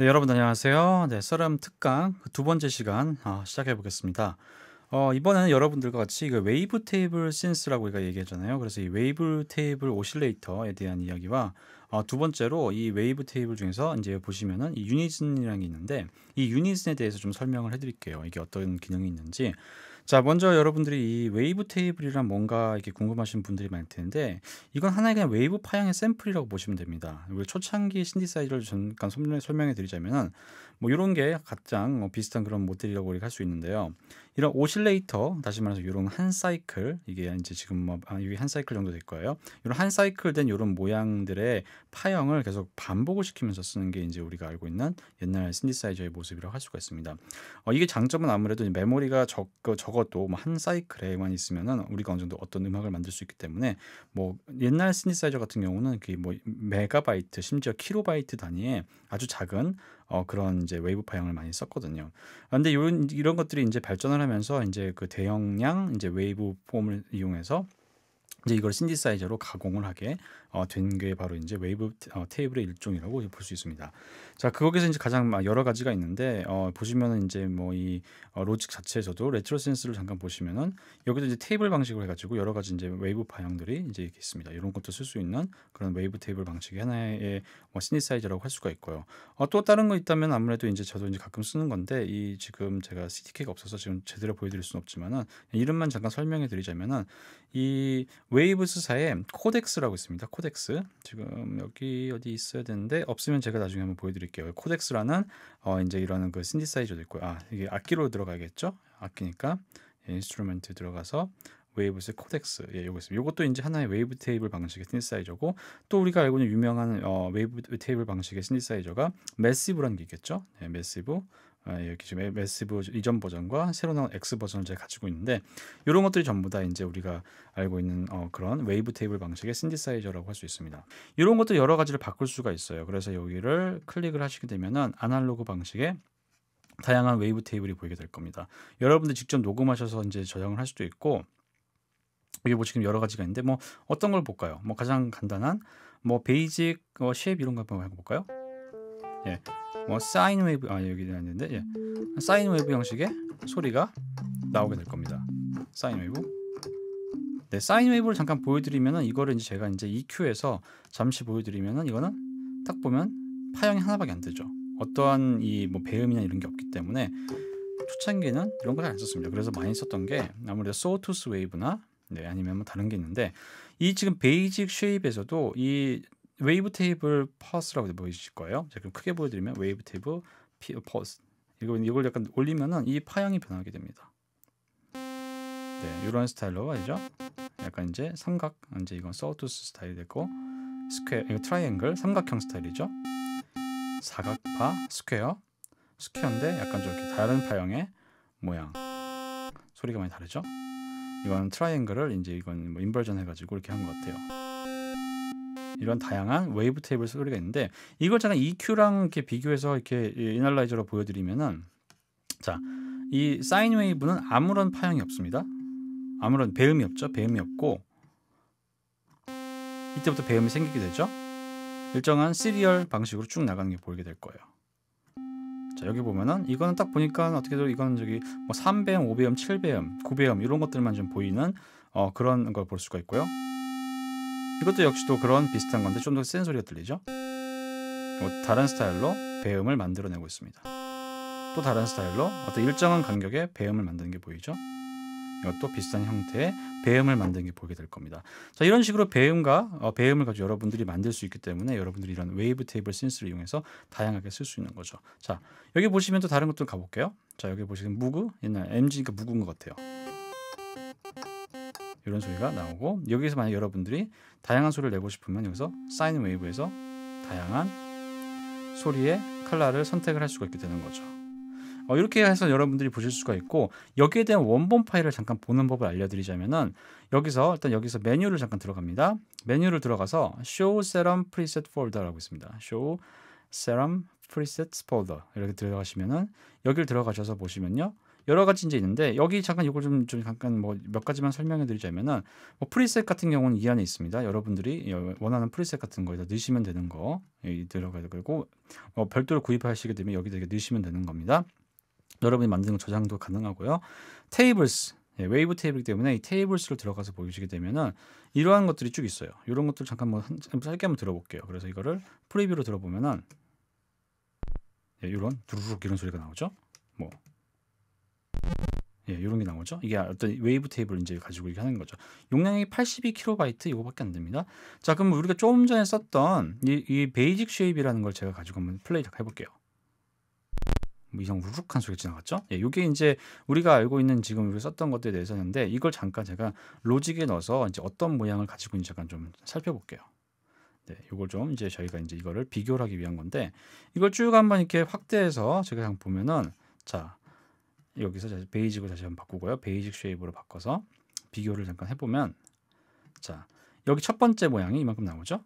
네, 여러분 안녕하세요. 네, 썰음 특강 그두 번째 시간 어, 시작해 보겠습니다. 어, 이번에는 여러분들과 같이 그 wavetable synth라고 우리가 얘기했잖아요. 그래서 이 wavetable oscillator에 대한 이야기와 어, 두 번째로 이 wavetable 중에서 이제 보시면은 이 unison이라는 게 있는데 이 unison에 대해서 좀 설명을 해드릴게요. 이게 어떤 기능이 있는지. 자, 먼저 여러분들이 이 wavetable이란 뭔가 이렇게 궁금하신 분들이 많을 텐데 이건 하나의 그냥 웨이브 파형의 샘플이라고 보시면 됩니다. 우리 초창기 신디사이저를 잠깐 설명해 드리자면은 뭐 이런 게 가장 뭐 비슷한 그런 모델이라고 우리가 할 수 있는데요. 이런 oscillator 다시 말해서 이런 한 사이클 이게 이제 지금 뭐 아, 이게 한 사이클 정도 될 거예요. 이런 한 사이클 된 이런 모양들의 파형을 계속 반복을 시키면서 쓰는 게 이제 우리가 알고 있는 옛날 신디사이저의 모습이라고 할 수가 있습니다. 어, 이게 장점은 아무래도 메모리가 적, 적어도 뭐 한 사이클에만 있으면은 우리가 어느 정도 어떤 음악을 만들 수 있기 때문에 뭐 옛날 신디사이저 같은 경우는 그 뭐 메가바이트 심지어 킬로바이트 단위의 아주 작은 어, 그런 이제 웨이브 파형을 많이 썼거든요. 그런데 이런 이런 것들이 이제 발전을 하면서 이제 그 대용량 이제 waveform을 이용해서 이제 이걸 신디사이저로 가공을 하게 어, 된 게 바로 이제 웨이브 어, table의 일종이라고 볼 수 있습니다. 자, 거기서 이제 가장 여러 가지가 있는데 어, 보시면은 이제 뭐이 어, Logic 자체에서도 Retro Synth를 잠깐 보시면은 여기도 이제 테이블 방식으로 해가지고 여러 가지 이제 웨이브 파형들이 이제 이렇게 있습니다. 이런 것도 쓸 수 있는 그런 wavetable 방식의 하나의 뭐 신디사이저라고 할 수가 있고요. 어, 또 다른 거 있다면 아무래도 이제 저도 이제 가끔 쓰는 건데 이 지금 제가 CTK가 없어서 지금 제대로 보여드릴 수는 없지만은 이름만 잠깐 설명해 드리자면은 이 Waves사의 Codex라고 있습니다. Codex 지금 여기 어디 있어야 되는데 없으면 제가 나중에 한번 보여드릴게요. Codex라는 어 이제 이런 그 신디사이저도 있고요. 아 이게 악기로 들어가겠죠? 악기니까 예, instrument 들어가서 Waves의 Codex 예, 요거 있습니다. 요것도 이제 하나의 wavetable 방식의 신디사이저고 또 우리가 알고 있는 유명한 어, wavetable 방식의 신디사이저가 Massive라는 게 있겠죠. 예, Massive 아, 이렇게 지금 Massive 이전 버전과 새로 나온 X 버전을 제가 가지고 있는데 이런 것들이 전부 다 이제 우리가 알고 있는 어, 그런 wavetable 방식의 신디사이저라고 할 수 있습니다. 이런 것도 여러 가지를 바꿀 수가 있어요. 그래서 여기를 클릭을 하시게 되면은 아날로그 방식의 다양한 wavetable이 보이게 될 겁니다. 여러분들 직접 녹음하셔서 이제 저장을 할 수도 있고 여기 보시면 여러 가지가 있는데 뭐 어떤 걸 볼까요? 뭐 가장 간단한 뭐 basic 어, shape 이런 거 한번 해볼까요? 예. 뭐 sine wave 아 여기 있는데 예. sine wave 형식의 소리가 나오게 될 겁니다. sine wave. 네, sine wave를 잠깐 보여드리면은 이거를 이제 제가 이제 EQ에서 잠시 보여드리면은 이거는 딱 보면 파형이 하나밖에 안 되죠. 어떠한 이 뭐 배음이나 이런 게 없기 때문에 초창기는 이런 걸 안 썼습니다. 그래서 많이 썼던 게 아무래도 sawtooth wave나 네, 아니면 뭐 다른 게 있는데 이 지금 basic shape에서도 이 wavetable pos라고 보이실 거예요. 자, 그럼 크게 보여드리면 wavetable pos 이거 이걸 약간 올리면은 이 파형이 변하게 됩니다. 네, 이런 스타일로 말이죠. 약간 이제 삼각 이제 이건 sawtooth 스타일이 되고 square 이거 트라이앵글 삼각형 스타일이죠. 사각파 square square인데 약간 좀 이렇게 다른 파형의 모양 소리가 많이 다르죠. 이건 triangle을 이제 이건 뭐 inversion 해가지고 이렇게 한 것 같아요. 이런 다양한 wavetable 소리가 있는데 이걸 잠깐 EQ랑 이렇게 비교해서 이렇게 analyzer로 보여드리면은 자, 이 sine wave는 아무런 파형이 없습니다. 아무런 배음이 없죠. 배음이 없고 이때부터 배음이 생기게 되죠. 일정한 시리얼 방식으로 쭉 나가는 게 보이게 될 거예요. 자, 여기 보면은 이거는 딱 보니까 어떻게 도 이거는 저기 뭐 3배음, 5배음, 7배음, 9배음 이런 것들만 좀 보이는 어, 그런 걸 볼 수가 있고요. 이것도 역시 또 그런 비슷한 건데 좀 더 센 소리가 들리죠? 다른 스타일로 배음을 만들어내고 있습니다. 또 다른 스타일로 어떤 일정한 간격의 배음을 만드는 게 보이죠? 이것도 비슷한 형태의 배음을 만드는 게 보게 될 겁니다. 자, 이런 식으로 배음과 어, 배음을 가지고 여러분들이 만들 수 있기 때문에 여러분들이 이런 wavetable synth를 이용해서 다양하게 쓸 수 있는 거죠. 자, 여기 보시면 또 다른 것도 가볼게요. 자, 여기 보시면 Moog 옛날 MG니까 Moog인 것 같아요. 이런 소리가 나오고 여기서 만약 여러분들이 다양한 소리를 내고 싶으면 여기서 sine wave에서 다양한 소리의 컬러를 선택을 할 수가 있게 되는 거죠. 어, 이렇게 해서 여러분들이 보실 수가 있고 여기에 대한 원본 파일을 잠깐 보는 법을 알려드리자면은 여기서 일단 여기서 메뉴를 잠깐 들어갑니다. 메뉴를 들어가서 Show Serum Preset Folder라고 있습니다. Show Serum Presets Folder 이렇게 들어가시면은 여기를 들어가셔서 보시면요. 여러 가지 이제 있는데 여기 잠깐 이걸 좀, 좀 잠깐 뭐 몇 가지만 설명해 드리자면은 뭐 프리셋 같은 경우는 이 안에 있습니다. 여러분들이 원하는 프리셋 같은 거에다 넣으시면 되는 거 들어가야 되고 어, 별도로 구입하시게 되면 여기다 넣으시면 되는 겁니다. 여러분이 만드는 저장도 가능하고요. 테이블스 예, wavetable이기 때문에 이 tables를 들어가서 보시게 되면은 이러한 것들이 쭉 있어요. 이런 것들 잠깐 뭐 한, 짧게 한번 들어볼게요. 그래서 이거를 preview로 들어보면은 예, 이런 두루룩 이런 소리가 나오죠. 뭐 예, 이런 게 나오죠. 이게 어떤 wavetable 이제 가지고 이렇게 하는 거죠. 용량이 82KB 이거밖에 안 됩니다. 자, 그럼 우리가 조금 전에 썼던 이, 이 basic shape이라는 걸 제가 가지고 한번 플레이 해볼게요. 뭐 이상 우룩한 소리가 지나갔죠? 예, 이게 이제 우리가 알고 있는 지금 우리 썼던 것들에 대해서는데 이걸 잠깐 제가 로직에 넣어서 이제 어떤 모양을 가지고 있는지 잠깐 좀 살펴볼게요. 네, 이걸 좀 이제 저희가 이제 이거를 비교를 하기 위한 건데 이걸 쭉 한번 이렇게 확대해서 제가 그냥 보면은 자 여기서 basic을 다시 한번 바꾸고요. basic shape으로 바꿔서 비교를 잠깐 해보면 자 여기 첫 번째 모양이 이만큼 나오죠.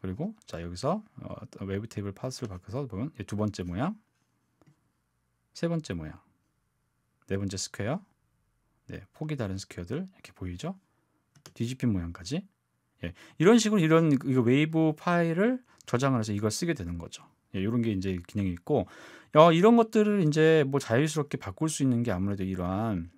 그리고 자 여기서 어, wavetable pos를 바꿔서 보면 두 번째 모양, 세 번째 모양, 네 번째 square, 네 폭이 다른 square들 이렇게 보이죠. 뒤집힌 모양까지 예, 이런 식으로 이런 이거 웨이브 파일을 저장을 해서 이걸 쓰게 되는 거죠. 예, 이런 게 이제 기능이 있고 어, 이런 것들을 이제 뭐 자유스럽게 바꿀 수 있는 게 아무래도 이러한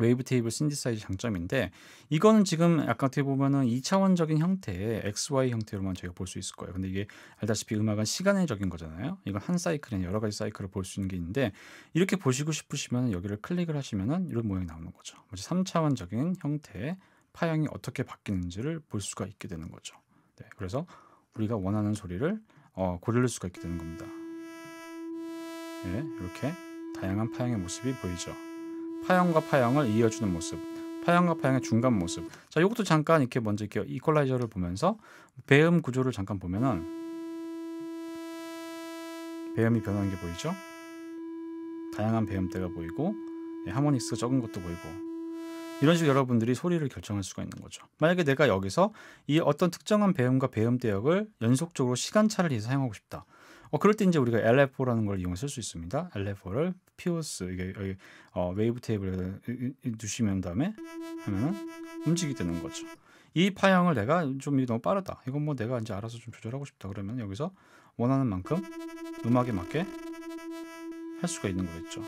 wavetable synthesizer 장점인데 이거는 지금 아까 어떻게 보면은 2차원적인 형태의 XY 형태로만 저희가 볼 수 있을 거예요. 근데 이게 알다시피 음악은 시간의적인 거잖아요. 이건 한 사이클에 여러 가지 사이클을 볼 수 있는 게 있는데 이렇게 보시고 싶으시면 여기를 클릭을 하시면은 이런 모양이 나오는 거죠. 3차원적인 형태의 파형이 어떻게 바뀌는지를 볼 수가 있게 되는 거죠. 네, 그래서 우리가 원하는 소리를 어, 고를 수가 있게 되는 겁니다. 예, 이렇게 다양한 파형의 모습이 보이죠. 파형과 파형을 이어주는 모습, 파형과 파형의 중간 모습. 자, 이것도 잠깐 이렇게 먼저 이렇게 이퀄라이저를 보면서 배음 구조를 잠깐 보면은 배음이 변하는 게 보이죠? 다양한 배음대가 보이고 예, 하모닉스가 적은 것도 보이고 이런 식으로 여러분들이 소리를 결정할 수가 있는 거죠. 만약에 내가 여기서 이 어떤 특정한 배음과 배음 대역을 연속적으로 시간차를 위해서 사용하고 싶다. 어, 그럴 때 이제 우리가 LFO라는 걸 이용해 쓸 수 있습니다. LFO를 POS 이게 여기 어, wavetable에 두시면 다음에 하면은 움직이게 되는 거죠. 이 파형을 내가 좀 너무 빠르다. 이건 뭐 내가 이제 알아서 좀 조절하고 싶다. 그러면 여기서 원하는 만큼 음악에 맞게 할 수가 있는 거겠죠.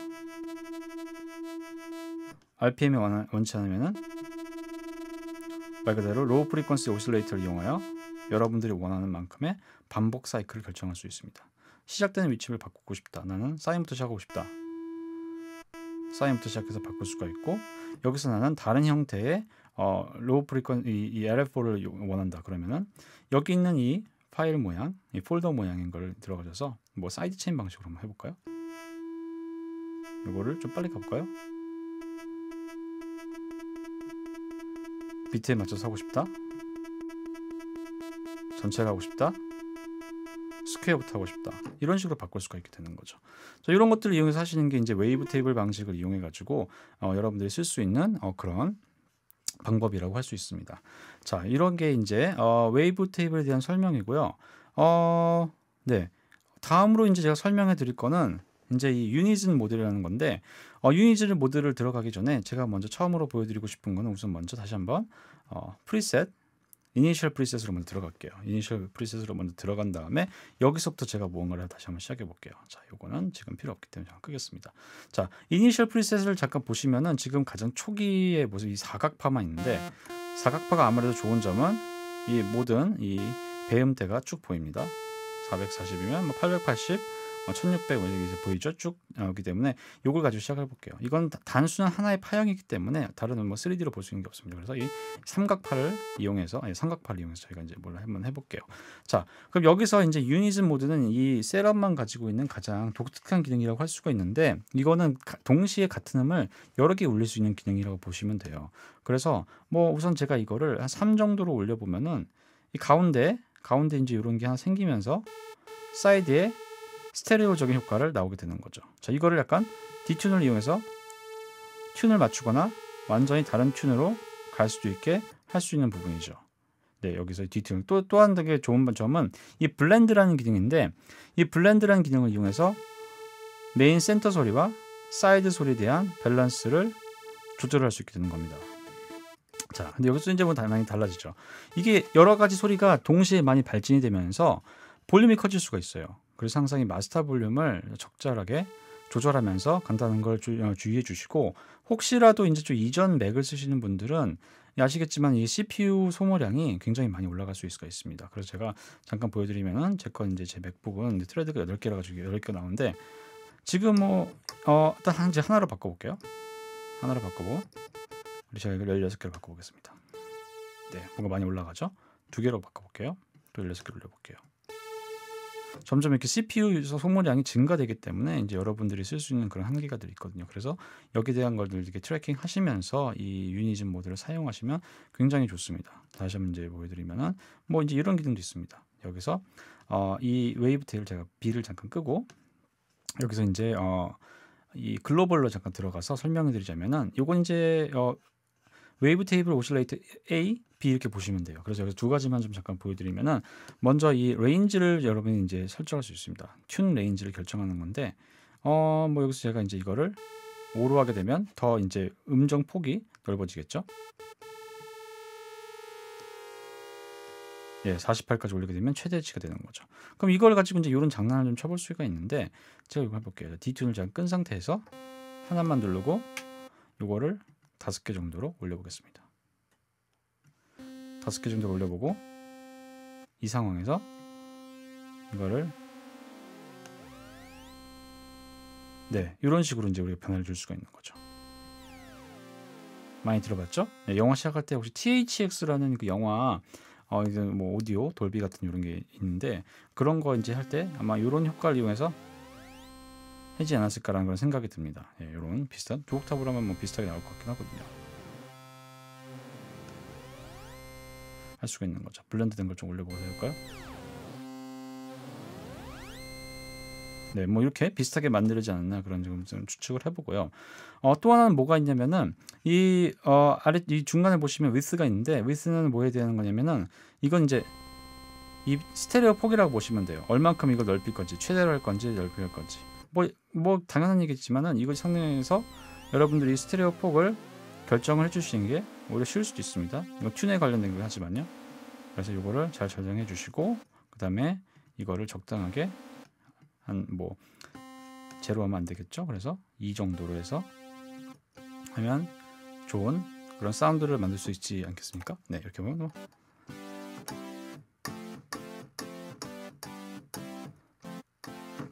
BPM이 원, 원치 않으면은 말 그대로 low frequency oscillator를 이용하여 여러분들이 원하는 만큼의 반복 사이클을 결정할 수 있습니다. 시작되는 위치를 바꾸고 싶다. 나는 sine부터 시작하고 싶다. sine부터 시작해서 바꿀 수가 있고 여기서 나는 다른 형태의 어, low frequen 이, 이 LFO를 원한다. 그러면은 여기 있는 이 파일 모양, 이 폴더 모양인 걸 들어가셔서 뭐 side chain 방식으로 한번 해볼까요? 이거를 좀 빨리 가볼까요? 비트에 맞춰서 하고 싶다. 전체를 하고 싶다. square부터 하고 싶다. 이런 식으로 바꿀 수가 있게 되는 거죠. 자, 이런 것들을 이용해서 하시는 게 이제 wavetable 방식을 이용해 가지고 어, 여러분들이 쓸 수 있는 어, 그런 방법이라고 할 수 있습니다. 자, 이런 게 이제 어, wavetable에 대한 설명이고요. 어, 네. 다음으로 이제 제가 설명해 드릴 거는 이제 이 unison 모드라는 건데 어, unison 모드를 들어가기 전에 제가 먼저 처음으로 보여드리고 싶은 거는 우선 먼저 다시 한번 어, preset initial preset으로 먼저 들어갈게요. initial preset으로 먼저 들어간 다음에 여기서부터 제가 무언가를 다시 한번 시작해 볼게요. 자, 요거는 지금 필요 없기 때문에 잠깐 끄겠습니다. 자, initial preset을 잠깐 보시면은 지금 가장 초기의 모습 이 사각파만 있는데 사각파가 아무래도 좋은 점은 이 모든 이 배음대가 쭉 보입니다. 440이면 뭐 880, 1600 어, 이제 보이죠? 쭉 나오기 때문에 이걸 가지고 시작해 볼게요. 이건 단순한 하나의 파형이기 때문에 다른 뭐 3D로 볼 수 있는 게 없습니다. 그래서 이 삼각파를 이용해서 아니 삼각파를 이용해서 저희가 이제 뭘 한번 해볼게요. 자, 그럼 여기서 이제 유니즘 모드는 이 셋업만 가지고 있는 가장 독특한 기능이라고 할 수가 있는데 이거는 동시에 같은 음을 여러 개 올릴 수 있는 기능이라고 보시면 돼요. 그래서 뭐 우선 제가 이거를 한 3 정도로 올려보면은 이 가운데 가운데 이제 이런 게 하나 생기면서 사이드에 스테레오적인 효과를 나오게 되는 거죠. 자, 이거를 약간 detune을 이용해서 tune을 맞추거나 완전히 다른 tune으로 갈 수도 있게 할 수 있는 부분이죠. 네, 여기서 detune. 또, 또한개 좋은 점은 이 blend라는 기능인데 이 blend라는 기능을 이용해서 메인 센터 소리와 사이드 소리에 대한 밸런스를 조절할 수 있게 되는 겁니다. 자, 근데 여기서 이제 뭐 많이 달라지죠. 이게 여러 가지 소리가 동시에 많이 발진이 되면서 볼륨이 커질 수가 있어요. 그래서 항상 이 마스터 볼륨을 적절하게 조절하면서 간다는 걸 주, 어, 주의해 주시고 혹시라도 이제 좀 이전 맥을 쓰시는 분들은 아시겠지만 이 CPU 소모량이 굉장히 많이 올라갈 수 있습니다. 그래서 제가 잠깐 보여드리면은 제 건 이제 제 맥북은 트레드가 8개라 가지고 8개 나오는데 지금 뭐 어, 일단 이제 하나로 바꿔볼게요. 하나로 바꿔보. 우리 제가 이걸 16개로 바꿔보겠습니다. 네, 뭔가 많이 올라가죠? 두 개로 바꿔볼게요. 또 16개로 올려볼게요. 점점 이렇게 CPU 소모량이 증가되기 때문에 이제 여러분들이 쓸 수 있는 그런 한계가들이 있거든요. 그래서 여기에 대한 것들 이렇게 tracking 하시면서 이 unison 모드를 사용하시면 굉장히 좋습니다. 다시 한번 이제 보여드리면은 뭐 이제 이런 기능도 있습니다. 여기서 어, 이 wavetable 제가 B를 잠깐 끄고 여기서 이제 어, 이 global로 잠깐 들어가서 설명을 드리자면은 요건 이제 어, wavetable oscillator A, B 이렇게 보시면 돼요. 그래서 여기서 두 가지만 좀 잠깐 보여드리면은 먼저 이 range를 여러분이 이제 설정할 수 있습니다. tune range를 결정하는 건데 어 뭐 여기서 제가 이제 이거를 5로 하게 되면 더 이제 음정 폭이 넓어지겠죠. 예, 48까지 올리게 되면 최대치가 되는 거죠. 그럼 이걸 가지고 이제 이런 장난을 좀 쳐볼 수가 있는데 제가 이거 해볼게요. D2를 제가 끈 상태에서 하나만 누르고 이거를 다섯 개 정도로 올려보겠습니다. 다섯 개 정도로 올려보고 이 상황에서 이거를 네 이런 식으로 이제 우리가 변화를 줄 수가 있는 거죠. 많이 들어봤죠? 네, 영화 시작할 때 혹시 THX라는 그 영화 어 이제 뭐 오디오 돌비 같은 이런 게 있는데 그런 거 이제 할 때 아마 이런 효과를 이용해서 하지 않았을까라는 그런 생각이 듭니다. 예, 이런 비슷한 두 옥타브로 하면 뭐 비슷하게 나올 것 같긴 하거든요. 할 수가 있는 거죠. 블렌드된 걸 좀 올려보고 해볼까요? 네, 뭐 이렇게 비슷하게 만들지 않았나 그런 좀, 좀 추측을 해보고요. 어, 또 하나는 뭐가 있냐면은 이 어, 아래 이 중간에 보시면 위스가 있는데 위스는 뭐에 대한 거냐면은 이건 이제 이 스테레오 폭이라고 보시면 돼요. 얼만큼 이걸 넓힐 건지 최대로 할 건지 넓힐 건지 뭐, 뭐 당연한 얘기지만은 이걸 상용해서 여러분들이 스테레오 폭을 결정을 해주시는 게 오히려 쉬울 수도 있습니다. 이거 튠에 관련된 거긴 하지만요. 그래서 이거를 잘 저장해 주시고 그 다음에 이거를 적당하게 한 뭐 제로 하면 안 되겠죠. 그래서 이 정도로 해서 하면 좋은 그런 사운드를 만들 수 있지 않겠습니까? 네 이렇게 보면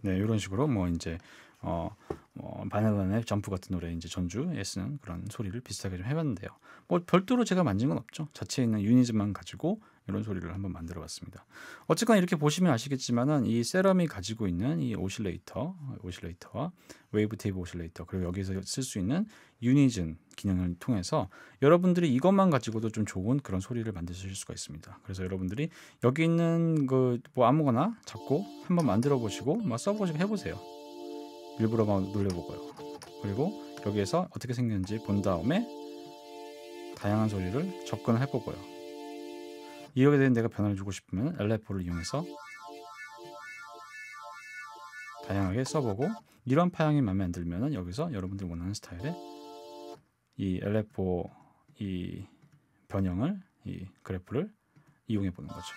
네, 이런 식으로 뭐 이제 어, 뭐 바닐라의 점프 같은 노래 이제 전주에 쓰는 그런 소리를 비슷하게 좀 해봤는데요. 뭐 별도로 제가 만진 건 없죠. 자체에 있는 유니즘만 가지고 이런 소리를 한번 만들어 봤습니다. 어쨌거나 이렇게 보시면 아시겠지만은 이 Serum이 가지고 있는 이 oscillator, oscillator와 wavetable oscillator 그리고 여기서 쓸 수 있는 unison 기능을 통해서 여러분들이 이것만 가지고도 좀 좋은 그런 소리를 만드실 수가 있습니다. 그래서 여러분들이 여기 있는 그 뭐 아무거나 잡고 한번 만들어 보시고 막 써보시고 해보세요. 일부러 막 놀려보고요. 그리고 여기에서 어떻게 생겼는지 본 다음에 다양한 소리를 접근을 해보고요. 이렇게 된 내가 변화를 주고 싶으면 LFO를 이용해서 다양하게 써보고 이런 파형이 마음에 안 들면 여기서 여러분들이 원하는 스타일의 이 LFO 이 변형을 이 그래프를 이용해 보는 거죠.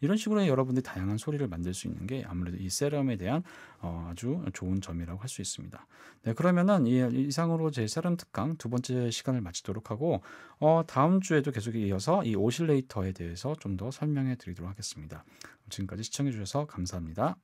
이런 식으로 여러분들이 다양한 소리를 만들 수 있는 게 아무래도 이 세럼에 대한 어, 아주 좋은 점이라고 할 수 있습니다. 네, 그러면은 이, 이상으로 제 세럼 특강 두 번째 시간을 마치도록 하고 어, 다음 주에도 계속 이어서 이 오실레이터에 대해서 좀 더 설명해 드리도록 하겠습니다. 지금까지 시청해 주셔서 감사합니다.